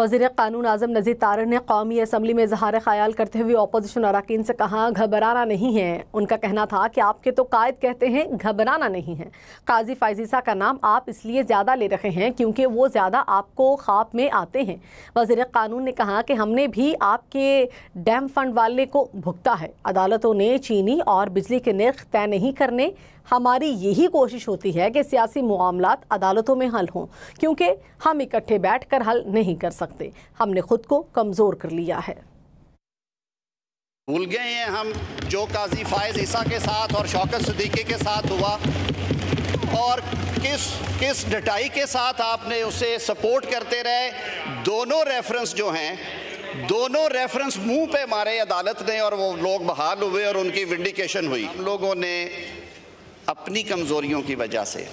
वज़ीर कानून आज़म नजीर तारन ने कौमी असम्बली में इजहार ख्याल करते हुए अपोजिशन अरकान से कहा, घबराना नहीं है। उनका कहना था कि आपके तो कायद कहते हैं, घबराना नहीं है। काजी फाइजीसा का नाम आप इसलिए ज़्यादा ले रहे हैं क्योंकि वो ज़्यादा आपको ख्वाब में आते हैं। वज़ीर कानून ने कहा कि हमने भी आपके डैम फंड वाले को भुगता है। अदालतों ने चीनी और बिजली के नर्ख तय नहीं करने, हमारी यही कोशिश होती है कि सियासी मामला अदालतों में हल हों, क्योंकि हम इकट्ठे बैठ कर हल नहीं कर सकते। हमने खुद को कमज़ोर कर लिया है। भूल गए हैं हम जो काजी फायज ईसा के साथ और शौकत सदीकी के साथ हुआ। और किस किस डटाई के साथ आपने उसे सपोर्ट करते रहे? दोनों रेफरेंस जो हैं, दोनों रेफरेंस मुँह पे मारे अदालत ने और वो लोग बहाल हुए और उनकी विंडिकेशन हुई। हम लोगों ने अपनी कमज़ोरियों की वजह से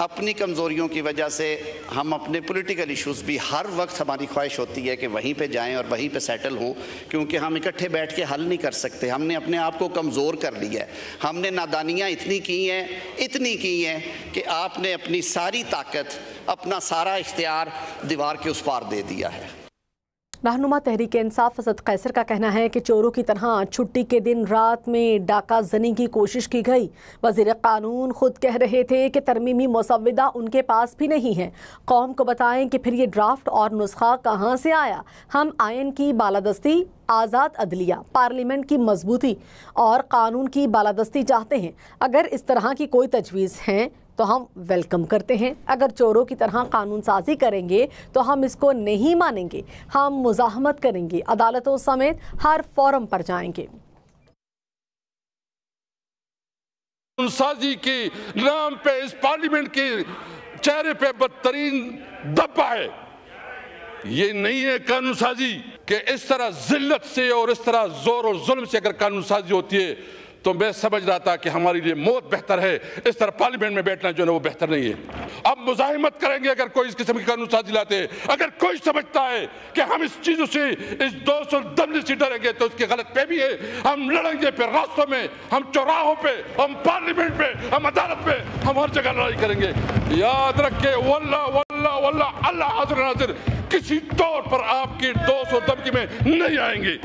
अपनी कमज़ोरियों की वजह से हम अपने पॉलिटिकल इश्यूज़ भी हर वक्त हमारी ख्वाहिश होती है कि वहीं पे जाएँ और वहीं पे सेटल हों, क्योंकि हम इकट्ठे बैठ के हल नहीं कर सकते। हमने अपने आप को कमज़ोर कर लिया है। हमने नादानियाँ इतनी की हैं, इतनी की हैं कि आपने अपनी सारी ताकत, अपना सारा इख्तियार दीवार के उस पार दे दिया है। रहनुमा तहरीक इंसाफ असद कैसर का कहना है कि चोरों की तरह छुट्टी के दिन रात में डाका जनी की कोशिश की गई। वज़ीर कानून खुद कह रहे थे कि तरमीमी मसविदा उनके पास भी नहीं है। कौम को बताएँ कि फिर ये ड्राफ्ट और नुस्खा कहाँ से आया? हम आयन की बालादस्ती, आज़ाद अदलिया, पार्लियामेंट की मजबूती और कानून की बालादस्ती चाहते हैं। अगर इस तरह की कोई तजवीज़ हैं तो हम वेलकम करते हैं। अगर चोरों की तरह कानून साजी करेंगे तो हम इसको नहीं मानेंगे। हम मुजाहमत करेंगे। अदालतों समेत हर फोरम पर जाएँगे। साजी के नाम पे इस पार्लियामेंट के चेहरे पे बदतरीन दबा है। ये नहीं है कानून साजी कि इस तरह जिल्लत से और इस तरह ज़ोर और जुल्म से अगर कानून साजी होती है तो मैं समझ रहा था कि हमारे लिए मौत बेहतर है। इस तरह पार्लियामेंट में बैठना जो है वो बेहतर नहीं है। अब मुजाहिमत करेंगे अगर कोई इस किस्म की कानून साजी लाते। अगर कोई समझता है कि हम इस चीज़ों से इस दो सौ दमने से डरेंगे तो उसकी गलत पे भी है। हम लड़ेंगे फिर रास्तों में, हम चौराहों पे, हम पार्लियामेंट पे, हम अदालत पे, हम हर जगह लड़ाई करेंगे। याद रखे वल्ला वल्ला वल्ला, अल्लाह हाजिर नाजिर किसी तौर पर आपकी दो सौ दमकी में नहीं आएँगे।